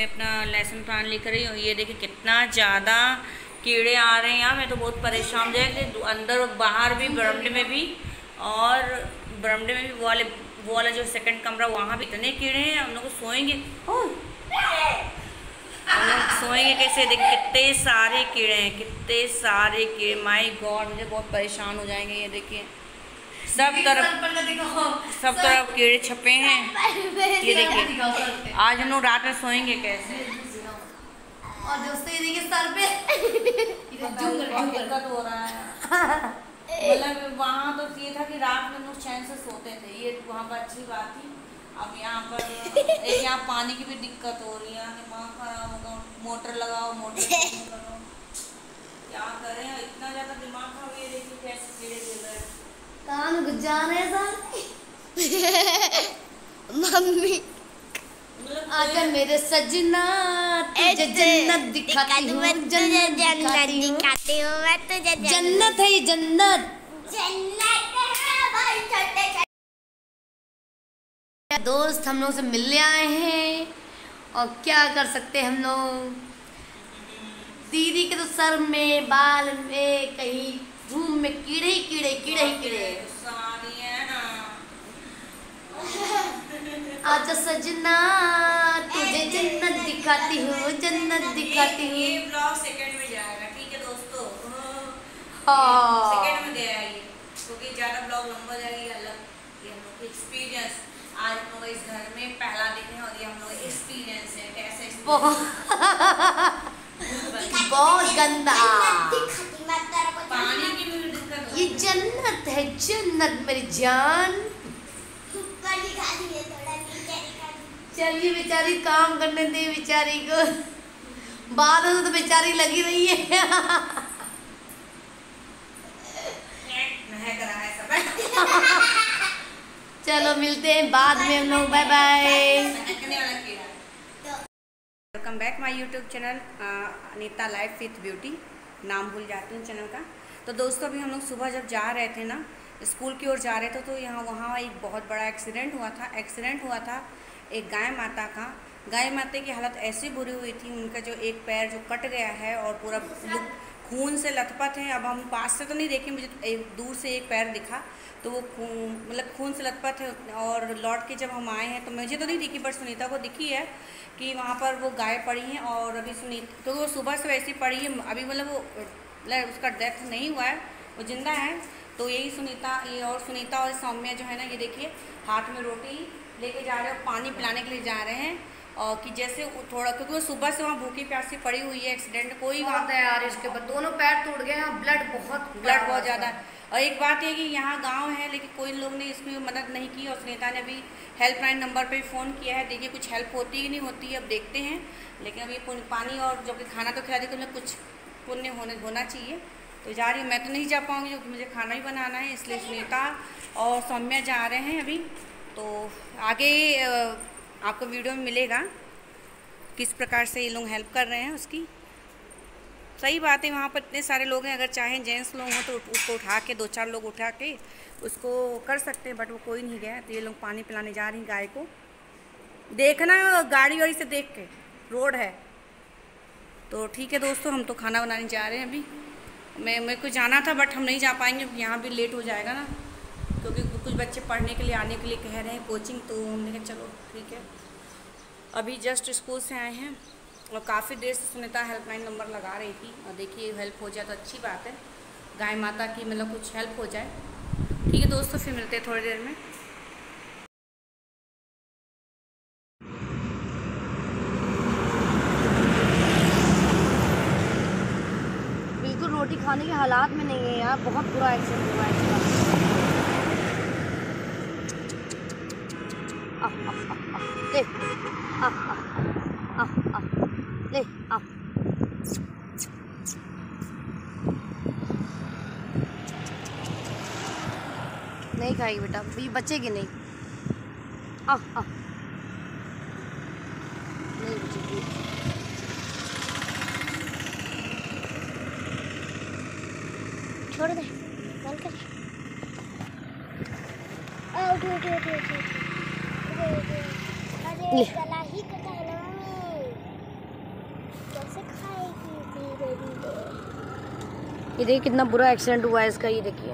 मैं अपना lesson plan लेकर रही हूँ। ये देखिए कितना ज़्यादा कीड़े आ रहे हैं यहाँ मैं तो बहुत परेशान हो। जाएगी अंदर बाहर भी बरमडे में भी और बरमडे में भी वो वाले, वो वाला जो सेकंड कमरा, वहाँ भी इतने कीड़े हैं। हम लोग सोएँगे। हम लोग सोएँगे कैसे? देखिए कितने सारे कीड़े हैं, कितने सारे कीड़े। माई गॉड मुझे बहुत परेशान हो जाएँगे ये देखिए। सब तरफ़ सब तरफ़ कीड़े छपे हैं। ये देखिए। आज हम लोग रात में सोएँगे कैसे? और दोस्तों ये देखिए सर पे। दिक्कत हो रहा है। मतलब वहाँ तो ये था कि रात में लोग चैन से सोते थे। ये वहाँ पर अच्छी बात थी। अब यहाँ पर यहाँ पानी की भी दिक्कत हो रही है। दिमाग खराब होगा मोटर लगाओ मोटर क्या करें? इतना ज़्यादा दिमाग खराब ये देखिए कैसे कीड़े गिर रहे हैं। कान सर मम्मी। आकर मेरे सजना तुझे जन्नत दिखाती हूँ जन्नत दिखाती हूँ। मैं तुझे जन्नत। है ये जन्नत। जन्नत है दोस्त हम लोग से मिलने आए हैं? और क्या कर सकते हम लोग? दीदी के तो सर में बाल में कहीं रूम में कीड़े ही कीड़े कीड़े ही कीड़े। आजा सजना तुझे जन्नत दिखाती हूँ जन्नत दिखाती ये हूँ। ब्लॉग सेकंड में जाएगा ठीक है दोस्तों? हाँ। सेकंड में गया ये क्योंकि ज़्यादा ब्लॉग लंबा जाएगा अलग ये हम लोग एक्सपीरियंस आज हम लोग इस घर में पहला दिन है और ये हम लोग एक्सपीरियंस है कैसे बहुत गंदा दिखाती मैं तेरे को पानी की भी दिक्कत हो ये जन्नत है जन्नत मेरी जान। चलिए बेचारी काम करने दे बेचारी को। बाद में तो बेचारी लगी रही है। महक रहा है सब चलो मिलते हैं बाद में हम लोग bye bye welcome back my YouTube channel Anita life with beauty नाम भूल जाती हूँ चैनल का। तो दोस्तों, अभी हम लोग सुबह जब जा रहे थे ना, स्कूल की ओर जा रहे थे तो यहाँ वहाँ एक बहुत बड़ा एक्सीडेंट हुआ था। एक्सीडेंट हुआ था एक गाय माता का। गाय माता की हालत ऐसी बुरी हुई थी, उनका जो एक पैर जो कट गया है और पूरा खून से लथपथ है। अब हम पास से तो नहीं देखे, मुझे एक दूर से एक पैर दिखा तो वो खून मतलब खून से लथपथ है और लौट के जब हम आए हैं तो मुझे तो नहीं दिखी बट सुनीता को दिखी है कि वहाँ पर वो गाय पड़ी हैं और अभी सुनीता तो वो सुबह से वैसी पड़ी है। अभी मतलब वो उसका डेथ नहीं हुआ है वो ज़िंदा है। तो यही सुनीता ये और सुनीता और सौम्या जो है ना ये देखिए हाथ में रोटी लेके जा रहे हैं और पानी पिलाने के लिए जा रहे हैं। और कि जैसे थोड़ा क्योंकि वो सुबह से वहाँ भूखी प्यासी पड़ी हुई है एक्सीडेंट कोई वहाँ बहुत है यार इसके बाद दोनों पैर टूट गए हैं ब्लड बहुत ब्लड बहुत ज़्यादा है। और एक बात है कि यहाँ गाँव है लेकिन कोई लोग ने इसमें मदद नहीं की और सुनीता ने भी हेल्पलाइन नंबर पे फ़ोन किया है। देखिए कुछ हेल्प होती ही नहीं होती है अब देखते हैं। लेकिन अभी पानी और जब कि खाना तो खिला दी तो उन्हें कुछ पुण्य होने, होना चाहिए। तो जा रही हूँ, मैं तो नहीं जा पाऊँगी क्योंकि मुझे खाना ही बनाना है, इसलिए सुनीता और सौम्या जा रहे हैं अभी। तो आगे आपको वीडियो में मिलेगा किस प्रकार से ये लोग हेल्प कर रहे हैं उसकी। सही बात है, वहाँ पर इतने सारे लोग हैं, अगर चाहें जेंट्स लोग हों तो उसको उठा के, दो चार लोग उठा के उसको कर सकते हैं, बट वो कोई नहीं गया। तो ये लोग पानी पिलाने जा रही गाय को। देखना गाड़ी वाड़ी से देख के, रोड है। तो ठीक है दोस्तों, हम तो खाना बनाने जा रहे हैं अभी। मैं, मेरे को जाना था बट हम नहीं जा पाएँगे, यहाँ भी लेट हो जाएगा ना। क्योंकि कुछ बच्चे पढ़ने के लिए, आने के लिए कह रहे हैं कोचिंग तो हमने कहा चलो, ठीक है। अभी जस्ट स्कूल से आए हैं, और काफ़ी देर से सुनीता हेल्पलाइन नंबर लगा रही थी। और देखिए हेल्प हो जाए तो अच्छी बात है। गाय माता की मतलब कुछ हेल्प हो जाए। ठीक है दोस्तों, फिर मिलते हैं थोड़ी देर में बिल्कुल रोटी खाने के हालात में नहीं है यार, बहुत बुरा एक्सीडेंट हुआ है आ नहीं खाएगी बेटा ये बचेगी नहीं। आह आह। छोड़ दे बंद कर। ये देखिए कितना बुरा एक्सीडेंट हुआ है इसका ये देखिए।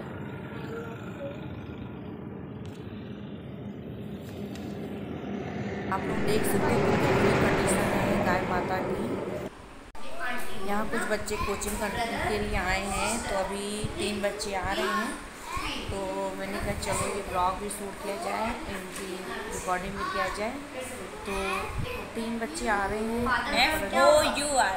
आप लोग देख सकते हैं गाय माता की। यहाँ कुछ बच्चे कोचिंग करने के लिए आए हैं तो अभी तीन बच्चे आ रहे हैं। तो मैंने कहा चलो ये ब्लॉग भी शूट किया जाए इनकी रिकॉर्डिंग भी किया जाए। तो तीन बच्चे आ रहे हैं। यू आर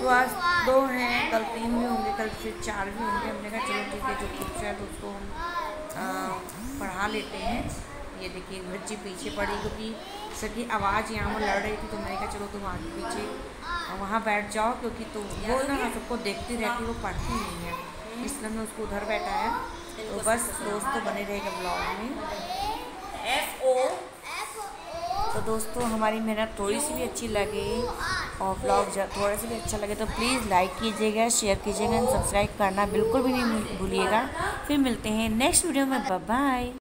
तो आज दो हैं कल तीन भी होंगे कल फिर चार भी होंगे। हमने कहा चलो ठीक है जो कुछ है तो उसको हम पढ़ा लेते हैं। ये देखिए बच्ची पीछे पड़ी क्योंकि सभी आवाज़ यहाँ पर लड़ रही थी तो मैंने कहा चलो तुम आगे पीछे वहाँ बैठ जाओ क्योंकि तो वो ना सबको देखती रहती वो पढ़ती नहीं है। इसलिए मैं उसको उधर बैठाया तो बस दोस्तों बने रहेगा ब्लॉग में। एफ़ ओ तो दोस्तों हमारी मेहनत थोड़ी सी भी अच्छी लगे और ब्लॉग थोड़ा सा भी अच्छा लगे तो प्लीज़ लाइक कीजिएगा शेयर कीजिएगा एंड सब्सक्राइब करना बिल्कुल भी नहीं भूलिएगा। फिर मिलते हैं नेक्स्ट वीडियो में। बाय